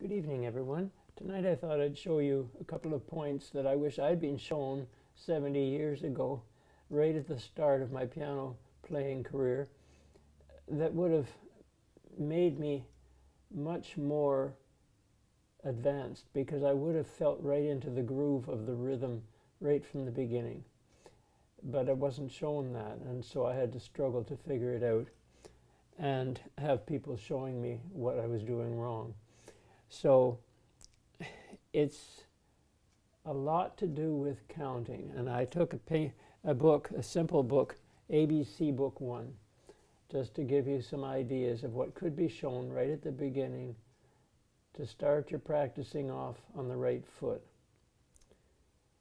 Good evening, everyone. Tonight I thought I'd show you a couple of points that I wish I'd been shown 70 years ago, right at the start of my piano playing career, that would have made me much more advanced because I would have felt right into the groove of the rhythm right from the beginning. But I wasn't shown that, and so I had to struggle to figure it out and have people showing me what I was doing wrong. So it's a lot to do with counting. And I took a, a book, a simple book, ABC Book One, just to give you some ideas of what could be shown right at the beginning to start your practicing off on the right foot.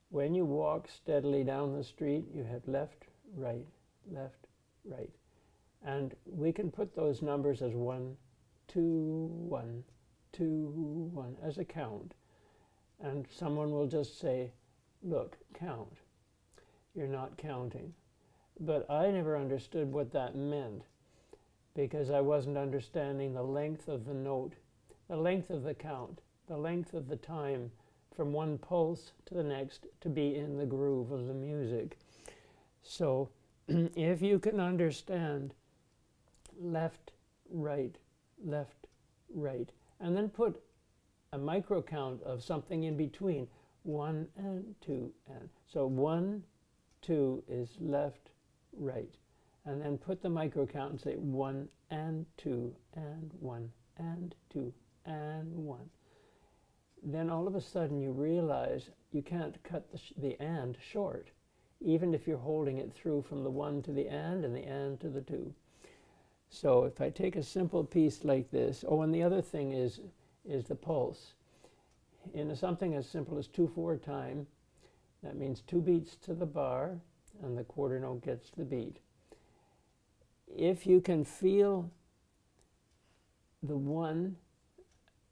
When you walk steadily down the street, you have left, right, left, right. And we can put those numbers as one, two, one, two, one, as a count. And someone will just say, look, count. You're not counting. But I never understood what that meant because I wasn't understanding the length of the note, the length of the count, the length of the time from one pulse to the next to be in the groove of the music. So if you can understand left, right, left, right, and then put a micro count of something in between. One and two and so one two is left right. And then put the micro count and say one and two and one and two and one. Then all of a sudden you realize you can't cut the, the and short even if you're holding it through from the one to the and and the and to the two so if I take a simple piece like this, oh, and the other thing is, is the pulse. In something as simple as 2-4 time, that means two beats to the bar, and the quarter note gets the beat. If you can feel the one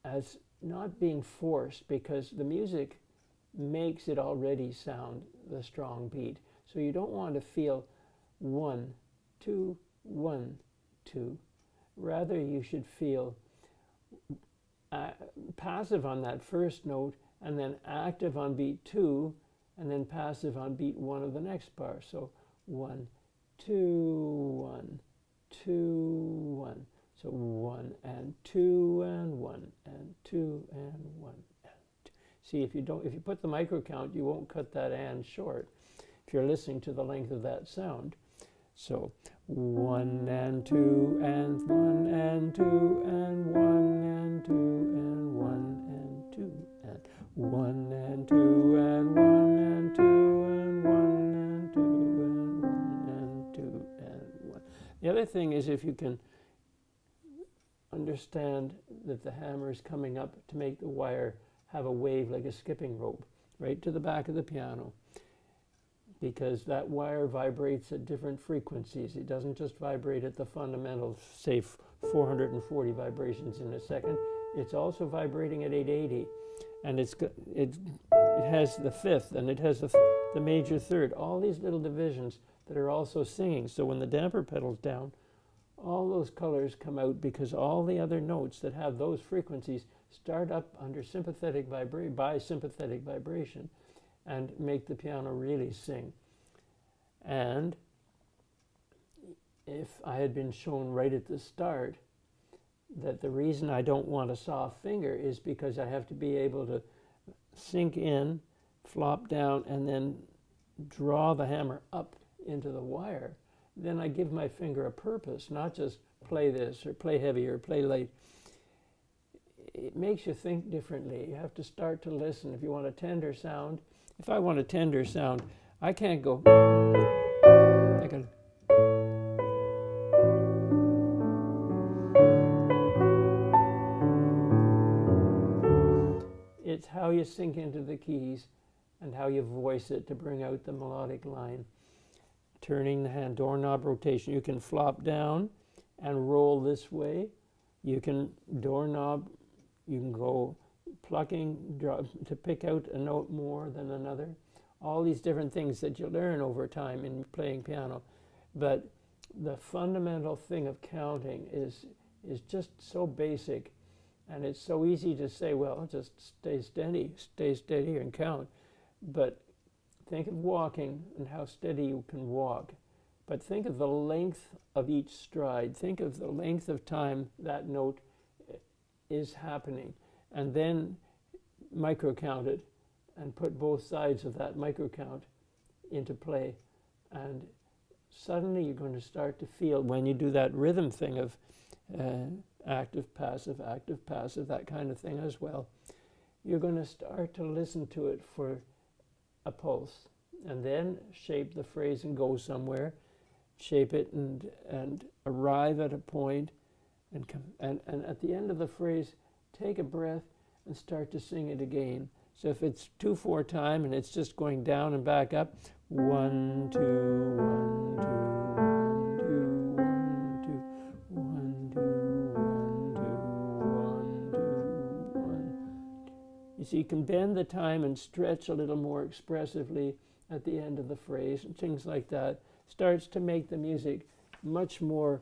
as not being forced, because the music makes it already sound the strong beat. So you don't want to feel one, two, one, two. Rather, you should feel uh, passive on that first note and then active on beat two and then passive on beat one of the next bar. So one, two, one, two, one. So one and two and one and two and one and two. See, if you don't, if you put the micro count, you won't cut that and short. If you're listening to the length of that sound. So one and two and one and two and one and two and one and two and one and two and one and two and one and two and one and two and one. The other thing is if you can understand that the hammer is coming up to make the wire have a wave like a skipping rope right to the back of the piano because that wire vibrates at different frequencies. It doesn't just vibrate at the fundamental, say 440 vibrations in a second. It's also vibrating at 880, and it's it, it has the fifth, and it has the, the major third. All these little divisions that are also singing. So when the damper pedal's down, all those colors come out because all the other notes that have those frequencies start up under sympathetic vibration by sympathetic vibration and make the piano really sing. And if I had been shown right at the start that the reason I don't want a soft finger is because I have to be able to sink in, flop down, and then draw the hammer up into the wire, then I give my finger a purpose, not just play this or play heavy or play light. It makes you think differently. You have to start to listen. If you want a tender sound, if I want a tender sound, I can't go. I. It's how you sink into the keys and how you voice it to bring out the melodic line. Turning the hand, doorknob rotation. You can flop down and roll this way. You can doorknob, you can go plucking to pick out a note more than another. All these different things that you learn over time in playing piano. But the fundamental thing of counting is, is just so basic And it's so easy to say, well, just stay steady, stay steady and count. But think of walking and how steady you can walk. But think of the length of each stride. Think of the length of time that note is happening. And then micro count it and put both sides of that microcount into play. And suddenly you're going to start to feel when you do that rhythm thing of uh, active, passive, active, passive, that kind of thing as well, you're going to start to listen to it for a pulse and then shape the phrase and go somewhere, shape it and, and arrive at a point and, and, and at the end of the phrase, take a breath and start to sing it again. So if it's 2-4 time and it's just going down and back up, one, two, one, two, one, two, one, two, one, two, one, two, one, two, one. You see, you can bend the time and stretch a little more expressively at the end of the phrase and things like that. Starts to make the music much more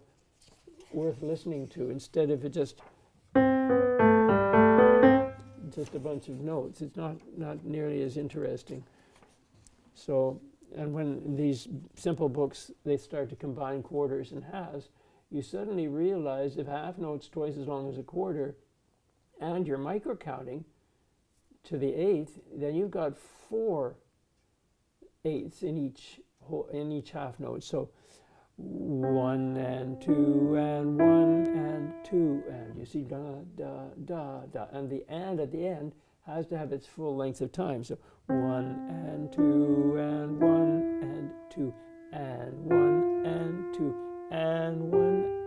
worth listening to instead of it just just a bunch of notes. It's not, not nearly as interesting. So, and when these simple books, they start to combine quarters and halves, you suddenly realize if half note's twice as long as a quarter, and you're micro counting to the eighth, then you've got four eighths in each in each half note. So one and two and one and two and you see da da da da and the and at the end has to have its full length of time so one and two and one and two and one and two and one